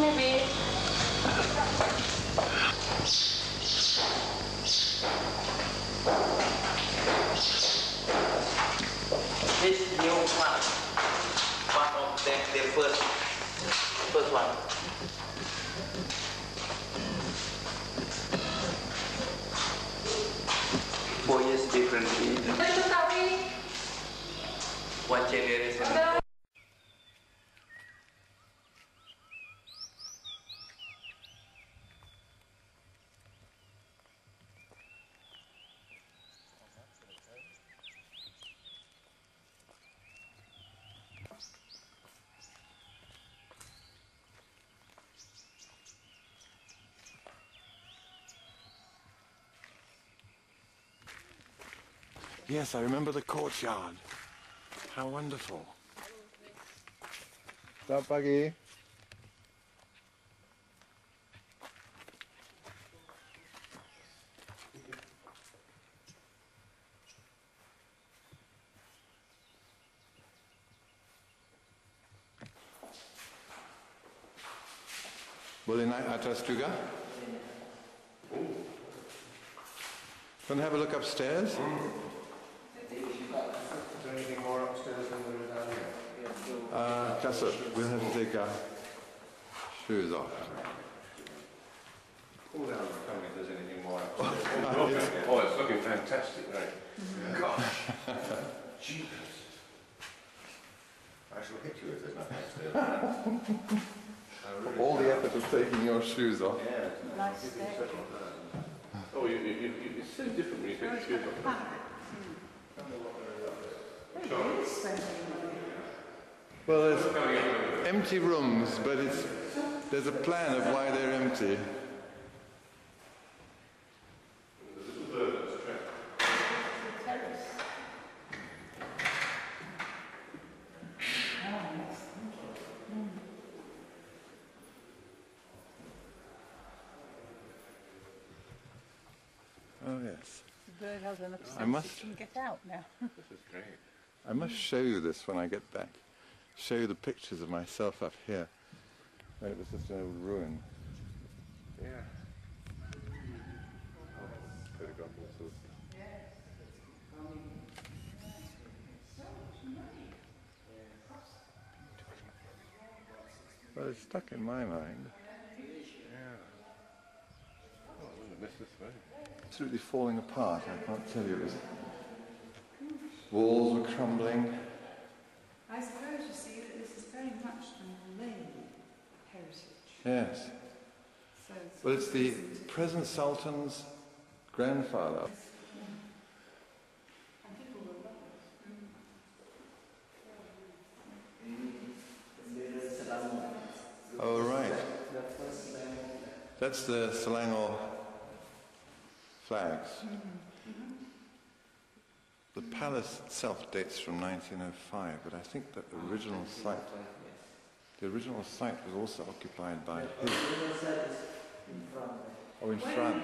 This new one, one of them, the first, first one. Four years differently. One generation. Yes, I remember the courtyard. How wonderful. Stop, Buggy. Atas juga? Want to have a look upstairs? Is there anything more upstairs than there is down here? Uh, Kasut, we'll have to take our shoes off. Pull down and tell me if there's anything more oh, it's looking fantastic, right? Gosh. Jeepers. I shall hit you if there's nothing upstairs. Really All the effort of taking your shoes off. Yeah. Nice Give me a second. Oh, you, you, you, you- it's so different when you take your shoes off. Well, there's empty rooms, but it's, there's a plan of why they're empty. Oh yes. The bird has enough sense I must- it can get out now. This is great. I must show you this when I get back. Show you the pictures of myself up here. It was just an old ruin. Yeah. Well, it's stuck in my mind. Yeah. Oh, I wouldn't have missed this way. Absolutely falling apart, I can't tell you. It was, walls were crumbling. I suppose you see that this is very much a Malay heritage. Yes. Well, it's the present Sultan's grandfather. Oh, right. That's the Selangor flags. The palace itself dates from 1905, but I think that the original site, the original site was also occupied by his. Oh, in front.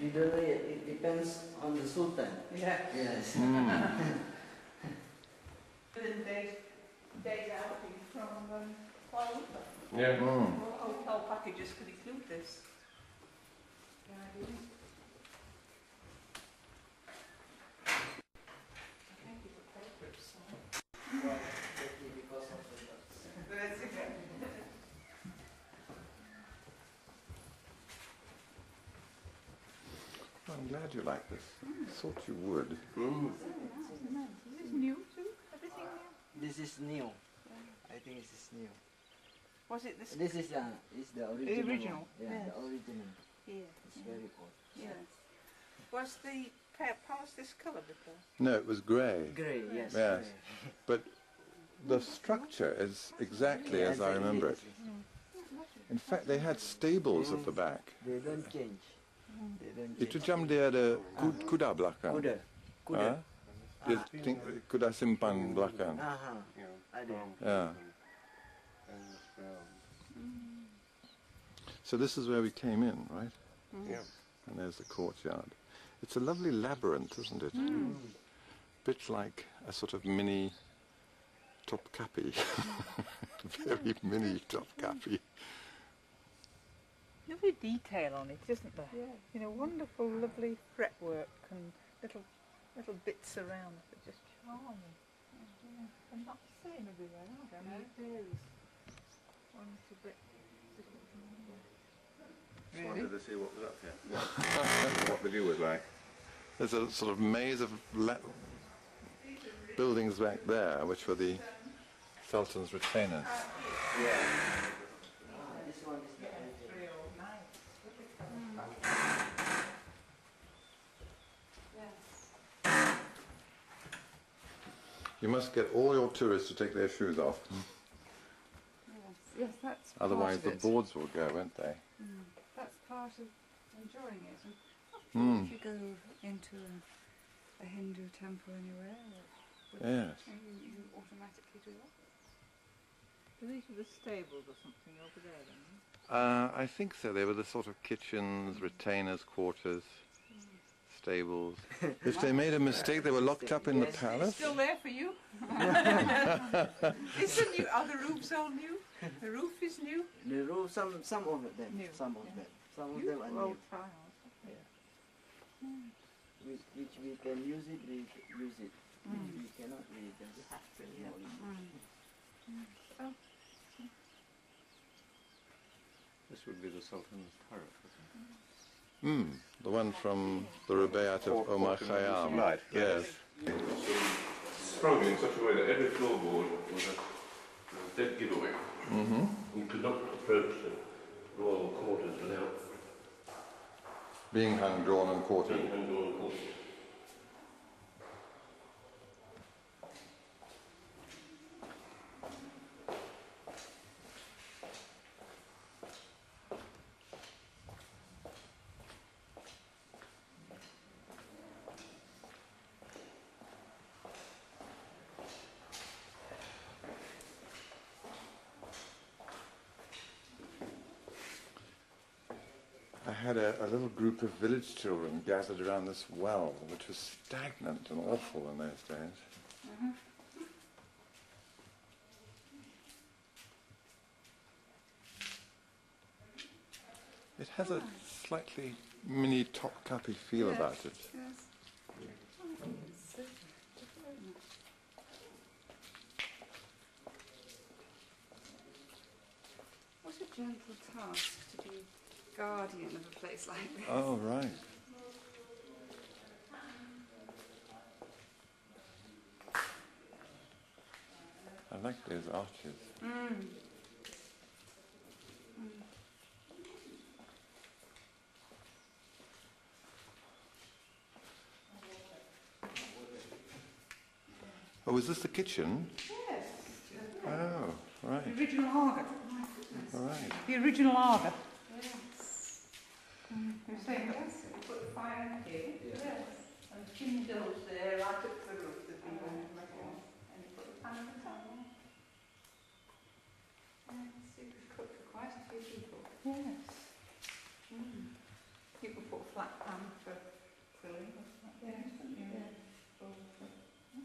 Usually it depends on the Sultan. Yeah. Yes. Within days, days outing from um, Kuala Lumpur. Yeah. Mm. Well, hotel packages could include this. Yeah, I do. Thank you for papers, so. That's okay. I'm glad you like this. Thought you would. Mm. Is this new too? Everything new? This is new. I think this is new. Was it this? This is uh, is the original. original, One. Yeah, yes. the original. Here. It's very old. Yeah. Was the pa- palace this colour before? No, it was grey. Gray, yes. Yes. gray. But the structure is exactly Yeah, as I remember it. In fact, they had stables at the back. They don't change. They don't Itu change. jam dia ada er, kud- kuda belakang. Kuda. Kuda. Ha? Dia ah. ting- kuda simpan belakang. Aha. Ada. Yeah. and this ground. So this is where we came in, right? Mm. Yeah. And there's the courtyard. It's a lovely labyrinth, isn't it? Mm. Bit like a sort of mini Topkapi. Very mini Topkapi. Lovely detail on it, isn't there? Yeah. You know, wonderful, lovely fretwork and little little bits around that are just charming. Yeah. And not the same everywhere, are they? I mean, it varies. One little bit different from wanted to see what was up here. what the view was like. There's a sort of maze of la- buildings back there, which were the Sultan's retainers. Ah, this one is the entrance. Real nice. You must get all your tourists to take their shoes off, Yes, yes, that's otherwise part the it. boards will go, won't they? That's part of enjoying it. And Hmm. If you go into a, a Hindu temple anywhere, would- Yes. you, you automatically do that. Are these were the stables or something over there then? Uh, I think so. They were the sort of kitchens, retainers' quarters, stables. If they made a mistake, they were locked up in the Yes. palace. Still there for you? Is the new, are the roofs all new? The roof is new? The roof, some some of them, New, some of yeah. them, some of New them are new. old tiles. Which, which we can use it, we use it. Mm. We cannot, we just have to. This would be the Sultan's turret. Hmm. The one from the Rubaiyat of Omar Fort in the Khayyam. Light, Yes. Sprung in such a way that every floorboard was a, was a dead giveaway. hmm You could not approach the royal quarters without Being hung, drawn, and quartered. being under royal quarters. I had a, a little group of village children gathered around this well, which was stagnant and awful in those days. Mm-hmm. It has a slightly mini Topkapi feel Yes. about it. Yes. It's so different. What a gentle task to be guardian of a place like this. Oh, right. I like those arches. Mm. Oh, is this the kitchen? Yes. Oh, right, The original Aga. all right. The original Aga. Yes. You're saying yes, we put the fire here. Yes. And windows there, right up to the roof that we went to And you put the pan on the top. Yes, it was cooked for quite a few people. Yes. Mm. People put flat pan for grilling. Yes. Yeah.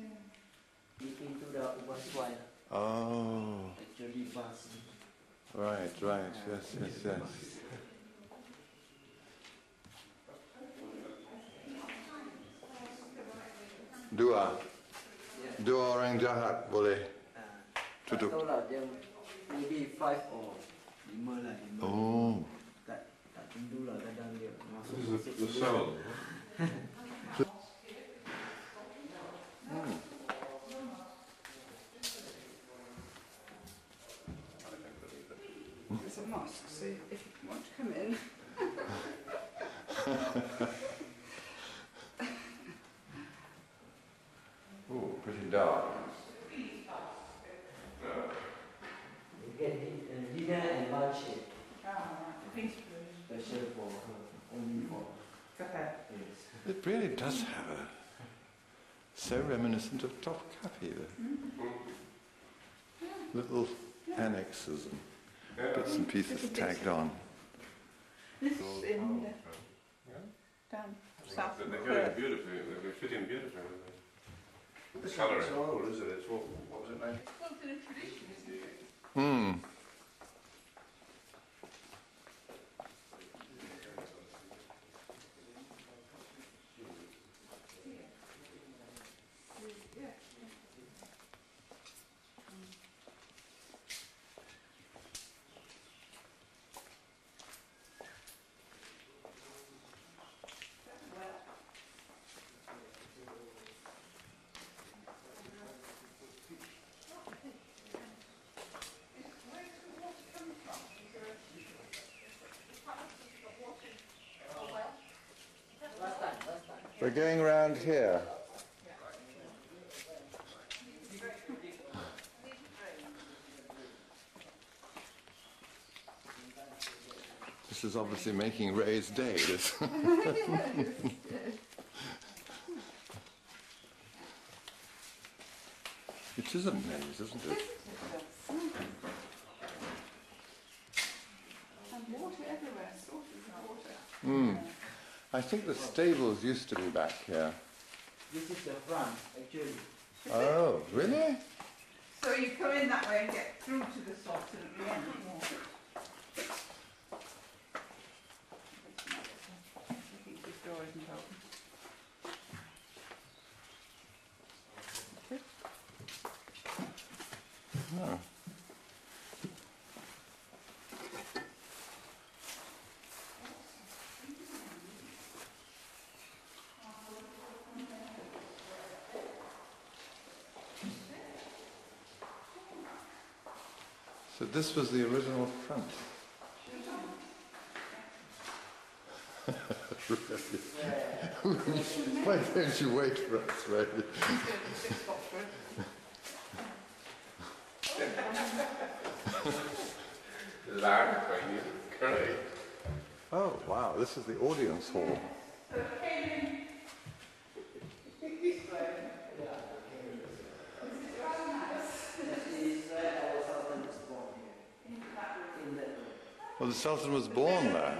Yeah. Into the Ubaswaya, Oh, actually bus. right, right, yes, yes, yes. Dua. Dua orang jahat boleh Uh, tutup. tak tahu lah, dia maybe five or lima lah, lima. Oh, Tak, tak tentu lah kadang dia masuk This is masuk the, cell. Pretty dark. You get uh, dinner and lunch here, Ah, right. The feast room. special for her, only for, For her. yes. It really does have a so reminiscent of Topkapi, the little annexes and bits and pieces tagged on. This is in uh, down south They're go in Perth. beautifully, they fit in beautifully. This Colouring. is so old, isn't it? It's what, what was it, 19? Well, it's in a tradition, isn't it? Hmm. We're going round here. This is obviously making Ray's day. This. it is a maze, isn't it? And water everywhere, sources of water. Hmm. I think the stables used to be back here. This is the front, actually. Oh, really? So you come in that way and get through to the Sultan at the end. So this was the original front. Why don't you wait for us, Ray? Large for you. Great. Oh, wow, this is the audience hall. Well, the Sultan was born there.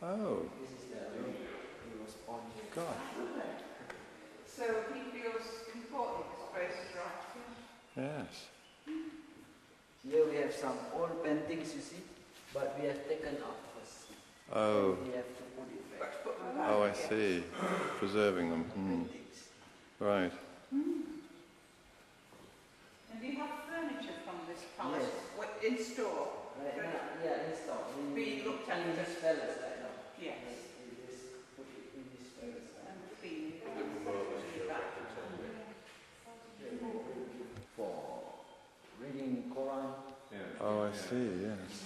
Oh. God. So he feels important, this place is right. Yes. Here we have some old paintings, you see, but we have taken out first. Oh. We have to put it back. Oh, I see. Preserving them. Hmm. Paintings. Right. And do you have furniture from this palace Yes. What- in store? Right now, yeah, installed. We, Being looked in after. this palace right now. Yes. We just put it in this palace. And clean. For reading Quran. Oh, I see, yes.